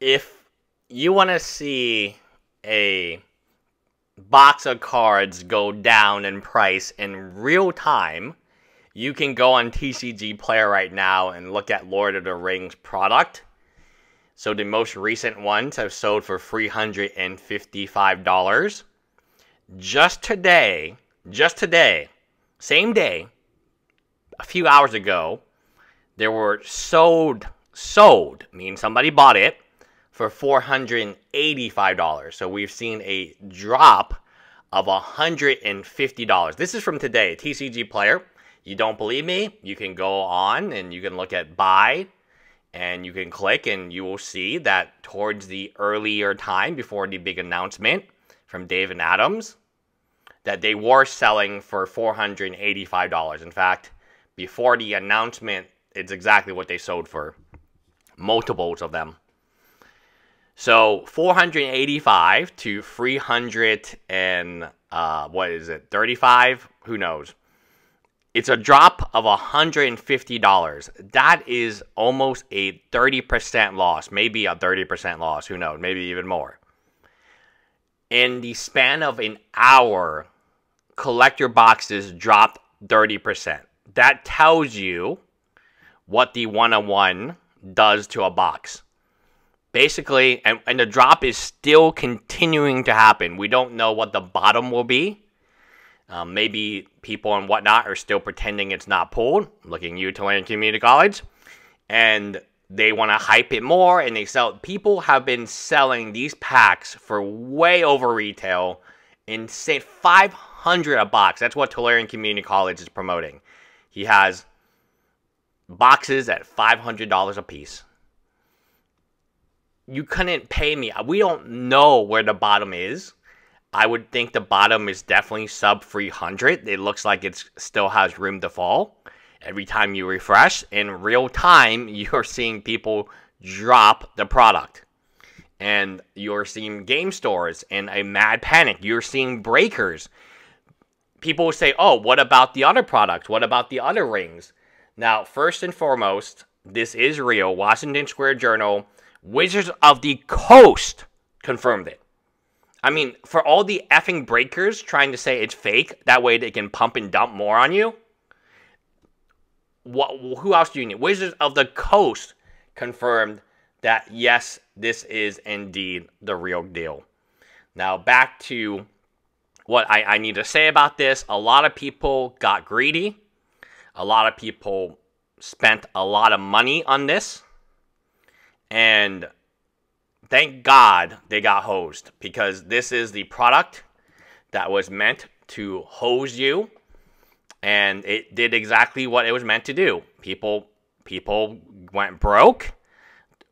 if you want to see a box of cards go down in price in real time, you can go on TCG Player right now and look at Lord of the Rings product. So the most recent ones have sold for $355. Just today, just today, same day, a few hours ago, there were sold, sold, meaning somebody bought it for $485. So we've seen a drop of $150. This is from today, TCG Player. You don't believe me? You can go on and you can look at buy and you can click and you will see that towards the earlier time before the big announcement from Dave and Adams that they were selling for $485. In fact, before the announcement, it's exactly what they sold for. Multiples of them. So 485 to 300 and uh, what is it? 35? Who knows? It's a drop of $150. That is almost a 30% loss, maybe a 30% loss, who knows, maybe even more. In the span of an hour, collector boxes dropped 30%. That tells you what the one on one does to a box basically, and, and the drop is still continuing to happen. We don't know what the bottom will be. Um, maybe people and whatnot are still pretending it's not pulled, looking you Tolarian Community College, and they want to hype it more, and they sell. People have been selling these packs for way over retail, insane, five hundred a box. That's what Tolarian Community College is promoting. He has boxes at five hundred dollars a piece you couldn't pay me. We don't know where the bottom is. I would think the bottom is definitely sub 300. It looks like it still has room to fall. Every time you refresh, in real time, you're seeing people drop the product. And you're seeing game stores in a mad panic. You're seeing breakers. People say, oh, what about the other products? What about the other rings? Now, first and foremost, this is real. Washington Square Journal Wizards of the Coast confirmed it. I mean, for all the effing breakers trying to say it's fake, that way they can pump and dump more on you. What? Who else do you need? Wizards of the Coast confirmed that yes, this is indeed the real deal. Now back to what I, I need to say about this. A lot of people got greedy. A lot of people spent a lot of money on this. And thank God they got hosed because this is the product that was meant to hose you and it did exactly what it was meant to do. People people went broke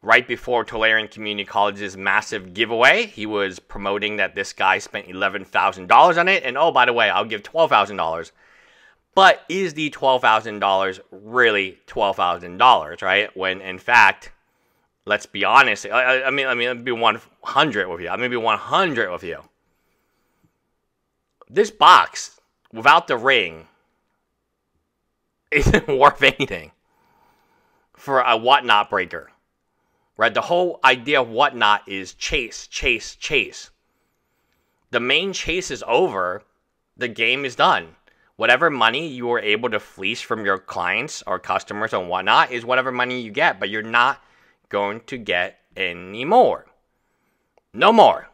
right before Tolarian Community College's massive giveaway. He was promoting that this guy spent $11,000 on it and oh by the way, I'll give $12,000. But is the $12,000 really $12,000, right? When in fact let's be honest. I, I mean, I mean, me be 100 with you. I'm be 100 with you. This box without the ring isn't worth anything for a whatnot breaker. Right? The whole idea of whatnot is chase, chase, chase. The main chase is over. The game is done. Whatever money you were able to fleece from your clients or customers and whatnot is whatever money you get, but you're not going to get any more. No more.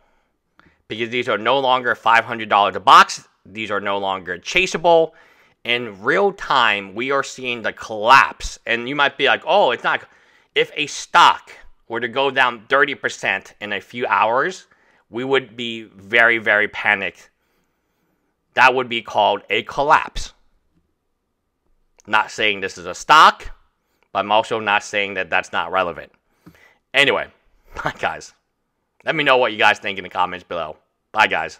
Because these are no longer $500 a box. These are no longer chaseable. In real time, we are seeing the collapse. And you might be like, oh, it's not. If a stock were to go down 30% in a few hours, we would be very, very panicked. That would be called a collapse. Not saying this is a stock, but I'm also not saying that that's not relevant. Anyway, bye guys. Let me know what you guys think in the comments below. Bye guys.